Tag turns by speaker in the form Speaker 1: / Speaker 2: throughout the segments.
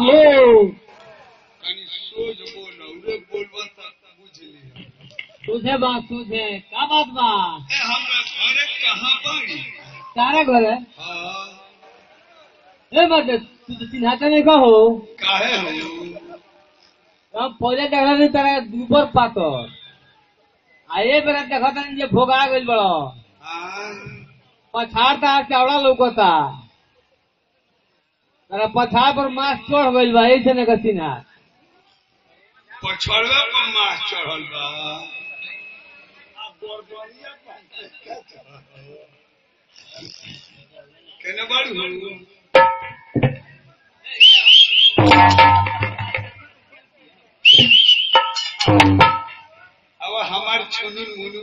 Speaker 1: हो। तुझे बात तुझे। का बात बा
Speaker 2: घरे कहाँ बाड़ी
Speaker 1: तारा घर है?
Speaker 2: हाँ।
Speaker 1: ए बात तू तो चिन्हाता नहीं का हो?
Speaker 2: काहे हो?
Speaker 1: हम पहले देखा नहीं तारा दूपर पाकर आए बेरा देखा था जे भोगा गइल बड़ो
Speaker 2: हाँ।
Speaker 1: पछाड़ ता चावड़ा लौकता। तारा पछाड़ पर मास चढ़ गइल बा ऐसे ने कसी ना?
Speaker 2: पछड़वा पर मास चढ़ल बा। केने बाड़ू अब हमार छुनुन मुनु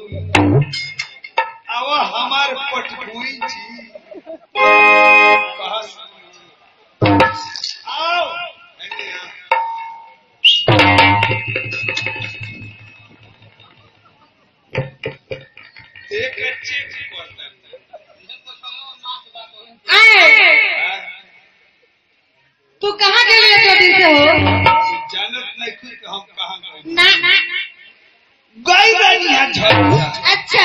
Speaker 2: अब हमार पटकुई जी कहा जानत नहीं थी कि हम कहाँ गए।
Speaker 3: ना
Speaker 2: गई बानी यहाँ
Speaker 3: अच्छा।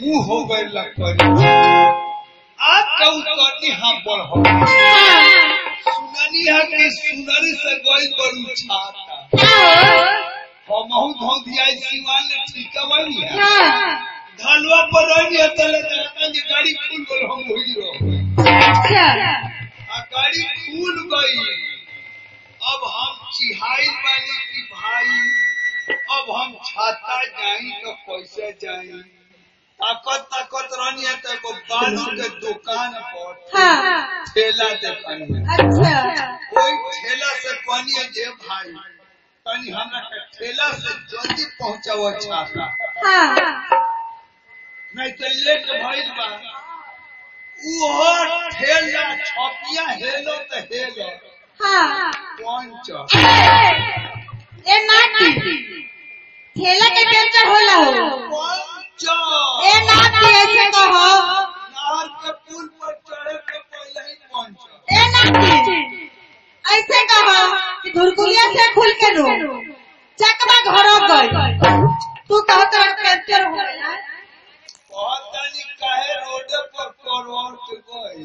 Speaker 2: मुँह हो गए लकड़ी आप कहू करनी हाँ बड़ हो सुननी है कि सुनरी से गई बड़ू छाता। हमहू धो सिवान ने ठीक बनी धलवा पर रही है तले तले ये गाड़ी खुल गल हम हुई रहो आ गाड़ी खुल गई। अब हम चिहाई वाली की भाई। अब हम छाता जाई तो कैसे जाई। ताकत ताकत रहनी है तो बालू के दुकान पर ठेला देखनी है।
Speaker 3: अच्छा।
Speaker 2: कोई ठेला से कहनी है जे भाई तनी हमरा के ठेला से जल्दी पहुंचाओ छाता। नहीं तो लेट भइल बा। वो ठेला छपिया हेलो तो हेलो पंच
Speaker 3: ए, नाती। ठेला के पेंचर होला हो ए, नाती, ऐसे कहो।
Speaker 2: नहर के पुल पर चढ़े के पहले ही पंच
Speaker 3: ए, नाती। ऐसे कहो कि धुरकुलिया से खुल के रो। चकवा घरो गई तू कहत रह पेंचर हो गया।
Speaker 2: बहुत तनी काहे रोड पर करवट गई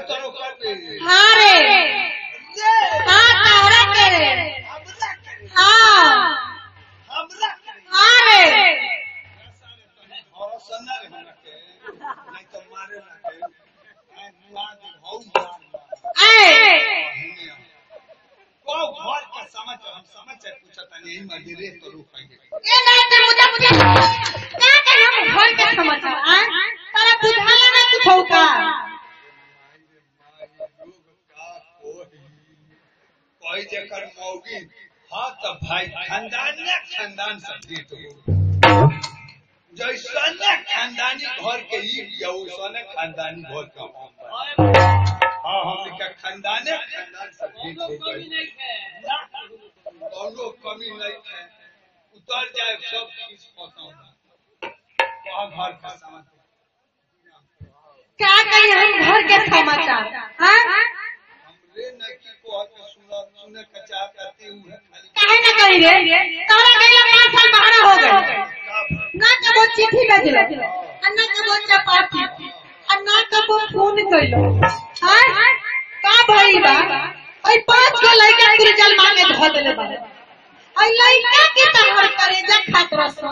Speaker 2: अरे कर देंगे
Speaker 3: हाँ
Speaker 2: कोई जकर मौगी हाँ तो भाई खानदान, ने खानदान सब जीत हो जैसा ने खानदानी घर के ही, या उसने खानदानी घर का हाँ हम का खानदाने खानदान सब जीत गई दोनों कमी नहीं है। उतर जाए, सब चीज़ पता वहाँ घर का सामान?
Speaker 3: क्या करें हम घर के समाचार? हाँ?
Speaker 2: हमरे न की को के सुना सुने का चाह करते हुए खाली
Speaker 3: ना कही रे तारा गैला पाँच साल बहाना हो गए। ना कबो चिट्ठी भेजलो ना कबो चपाती आ ना कबो फ़ोन कइलो। हाँ का भई बा ओई पाँच गो लइका कुल जल मांगे धो देले बा। ओई लइका के तहर करे जा खातिर सन।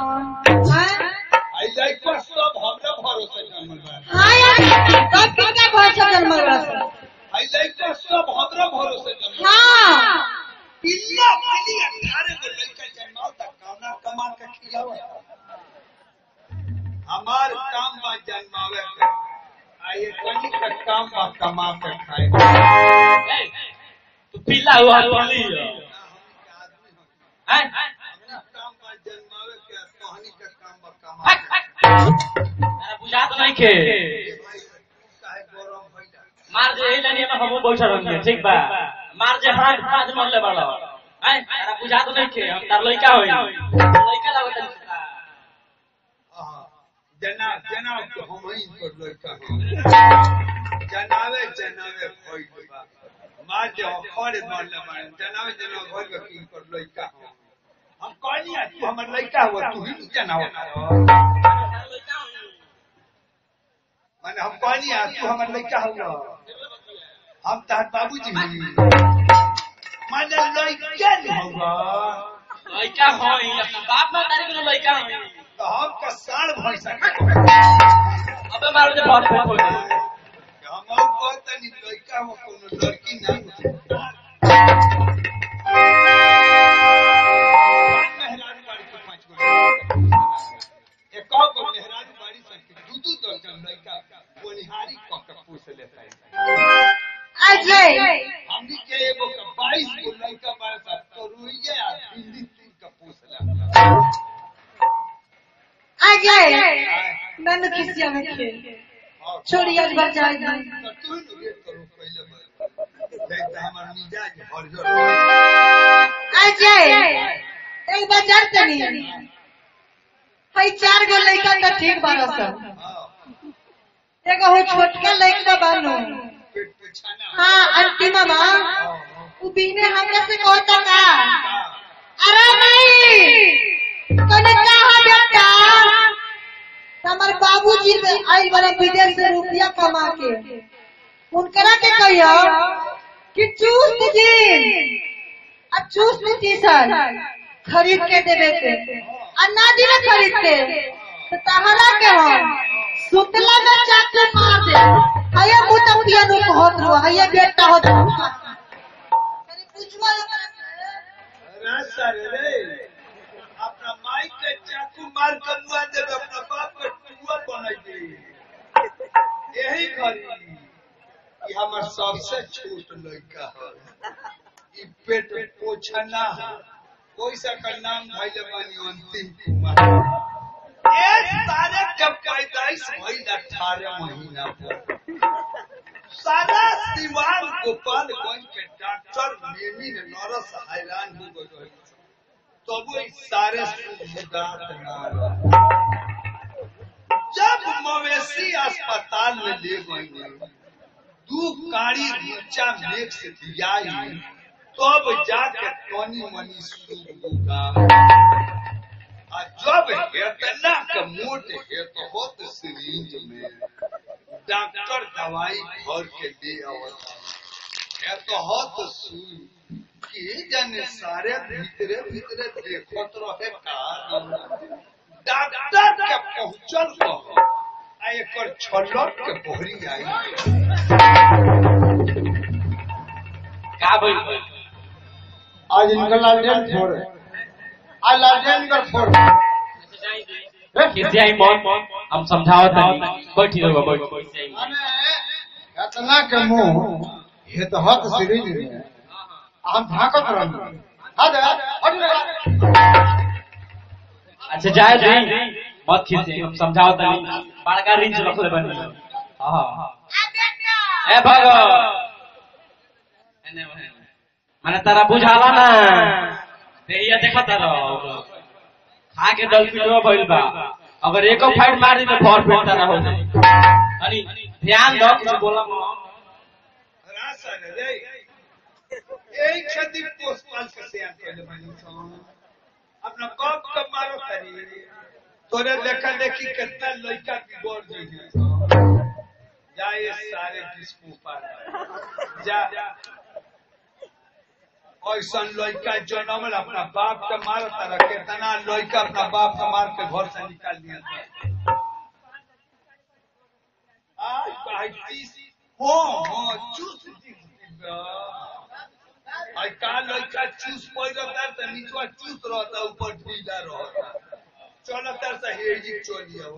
Speaker 3: हाँ
Speaker 2: आई लाइक पर सब हमरा भरोसे जमल बा।
Speaker 3: हाँ यार कब कितना भरोसा जन्मल बा।
Speaker 2: आई लाइक पर सब भरोसे
Speaker 3: हाँ।
Speaker 2: पिल्ला पिल्ली अठारह लड़का तक कमा के खिलावे हमार काम बा जन्मावे के आ कनी का काम बा कमा के खाए।
Speaker 1: ए, तू हुआ पीली है।
Speaker 2: काम बा जन्मावे के कहानी का काम बा कमा के
Speaker 1: बुझात नहीं के
Speaker 2: भाई काहे गरम
Speaker 1: मार जे एला नहीं हम बैठल रहनी ठीक बा। मार जे हाथ हाथ मारले बड़ा। हैं अरे बुझात नहीं के हम तार लइका होई। लइका लागत नहीं
Speaker 2: हाँ, जना जना तो हम ही पर लड़का हैं। जनावे जनावे भइल बा। माँ जो खड़े मरले मारे जनावे जनावे भइल बा की पर लड़का हम आ तू हमर लड़का हुआ तू ही जनाव माने हम कहनी आ तू हमर लड़का हुआ हम तार बाबूजी हई माने लड़का नहीं हुआ
Speaker 1: लइका होई बाप माँ तारी के लइका होई
Speaker 2: तो हम का साढ़ भैंसा के
Speaker 1: अबे मारो जे बहुत फेंक हो
Speaker 2: हम और कहता नहीं लड़का हो कोनो लड़की ना बाईस लड़का सन तो रुइये आ बिल्ली तीन के पोस
Speaker 3: अजय नन किसिया में खेल छोड़ी आज बचाई दी
Speaker 2: तो तू ही वेट करो पहले बार देख तो मिजाज हरियर
Speaker 3: अजय एक बार चढ़ते नहीं। हई चार गो लड़का तो ठीक बारह सौ।
Speaker 2: हाँ।
Speaker 3: एगो हो छोटका लड़का बानू। हाँ अंतिमा
Speaker 2: हाँ,
Speaker 3: उ बीने हमरा से कहता का
Speaker 2: हाँ।
Speaker 3: अरे नहीं। तने कहा बेटा हमार बाबूजी आई वाला विदेश से रुपया कमा के। उनकरा के कहियो कि चूस्त जी अब चूस्त टी शर्ट खरीद के देवे के। और ना दिले खरीद के। तो तहरा के हम सुतला में चाकू मार दे। हया मुँह तक पियानो को होत रो हया बेटा होत अरे पूछवा
Speaker 2: अरे सर रे। अपना माई के चाकू मार कर मुआ दे अपना बाप के टुआ बनाई दे। यही करी कि हमर सबसे छोट लड़का है। ई पेट पोछना है। कोई सा का नाम भइले बानी अंतिम कुमार। एक सारे जब पैदाइश अठारह महीना पर सारा दीवान गोपालगंज के डॉक्टर मेमी ने नरस हैरान हो गए तब वो सारे ना जब मवेशी अस्पताल में ले गए दू कारी ऊँचा मेघ से दियाई, तब जाके कनी मनी सूख आ जब हेतना के मोट हेत होत सिरिंज में डॉक्टर दवाई भर के दे आवत हेत होत सुई की जाने सारे भीतरे भीतरे देखत रहे का डॉक्टर के पहुंचल कह आ एकर छलट के आई।
Speaker 1: का बोल?
Speaker 4: आज इनका लालटेन फोड़ है आज लालटेन का फोड़
Speaker 1: आई मौत हम समझावत नहीं। बैठी रहो बैठ
Speaker 4: माने इतना के मुँह ये तो हत सीरीज़ में हम भागत रहनी हद रे
Speaker 1: अच्छा जाए दे मत खींचे हम समझावत नहीं। बड़का रिंच रख ले बनी। हाँ ए भगो। एने तारा बुझाला ना रहो के भइल बा। अगर एको फाइट मार दी तो फौर फेट हो जाई। अनि, ध्यान दो। कुछ बोला
Speaker 2: रासन रे यही क्षति पोषपाल के सियान पहले बनी सन अपना बाप का मारो करी। तोरे देखा देखी कितना लड़का बिगड़ जाइए जा ये सारे डिस्को पर जा। ऐसा लड़का जन्म अपना बाप के मार तारा कितना लड़का अपना बाप के मार के घर से निकाल दिया का लड़का चूस पड़ता तो नीचवा चूस रहता ऊपर ढीला रहता चलता से हेजी चलिए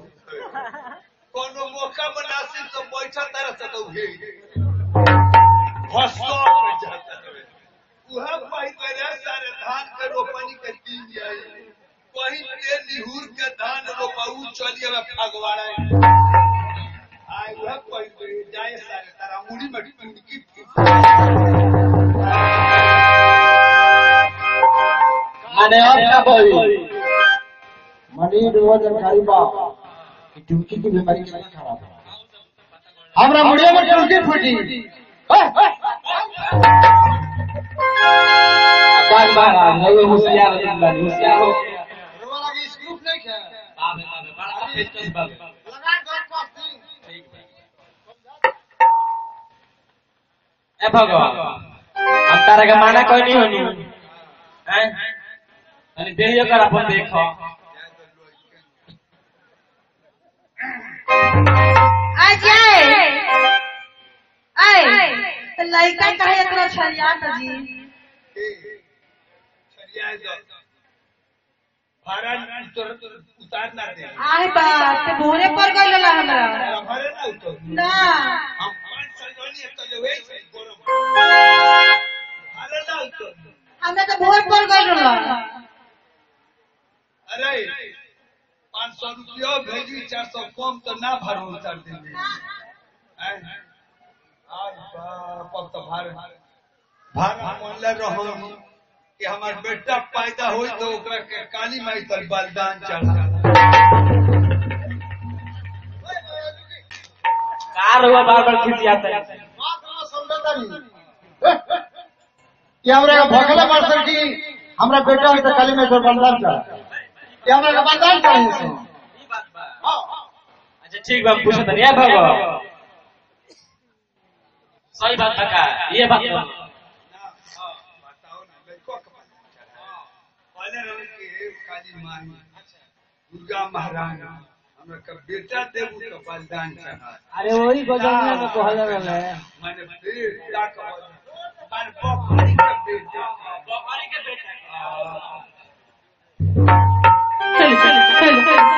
Speaker 2: कोनो मौका मुनासिब तो बैठा तरह से तो हे हंसो है उहा पाई करे सारे धान के रोपनी के दिन आई कहीं ते निहुर के धान रोपाऊ चलिए में फगवाड़ा आय उहा पाई करे जाए सारे तारा। मुड़ी में टुंडकी
Speaker 1: माने अब क्या बोली?
Speaker 4: मनी रोज जानकारी बा कि टुकी की बीमारी के खराब है। हमरा मुड़िया में टुकी फूटी।
Speaker 1: बार बार होशियार हो होशियार हो
Speaker 4: रोवा लगी स्कूप नहीं खे
Speaker 1: बाबे बाबे बड़ा फेस्टस बाबे
Speaker 4: लगा गट पाती
Speaker 1: ए भगवान। हम तारा के माना कोई नहीं होनी। हैं अरे देरियो कर अपन देखो
Speaker 3: आ जाए तो लड़का कहे एकरो छरिया त जी।
Speaker 2: छरिया दो भाड़ा उतर दे
Speaker 3: आए बात भोरे पर गइल ला हमरा।
Speaker 2: भरे ना। उतर
Speaker 3: ना
Speaker 2: हम पाँच साल जोनी तो ले वही से गोरम भाड़ा ना उतर
Speaker 3: हमरा तो भोर पर गइल ला
Speaker 2: अरे, पाँच सौ रुपया भेजी, चार सौ कम तो ना भरो उतर देंगे? आज बाप तो भाड़ा भाड़ा मोहल्ला रहो। कि हमार बेटा पैदा हो तो ओकरा के काली माई तर बलिदान चढ़ा।
Speaker 1: कार हुआ बार बार खिंच जाता है।
Speaker 4: बात कि हमरा का मास्टर की हमरा बेटा है तो काली में तो बलिदान का कि हमरा का बलिदान से? हाँ
Speaker 1: अच्छा ठीक बा पूछो भगवान। सही बात बता। ये बात।
Speaker 2: जी दुर्गा महारानी हमरा का बेटा देव का तो बलिदान चढ़ा।
Speaker 5: अरे वही बजाना का कहल रहा है
Speaker 2: मैंने बेटा का मैंने बखारी का बेटा।
Speaker 1: बखारी के बेटा। चल चल चल।